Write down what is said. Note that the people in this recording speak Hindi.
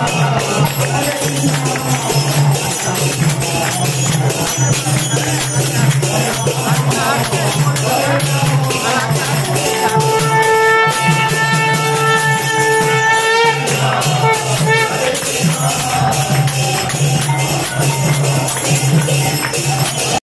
I'm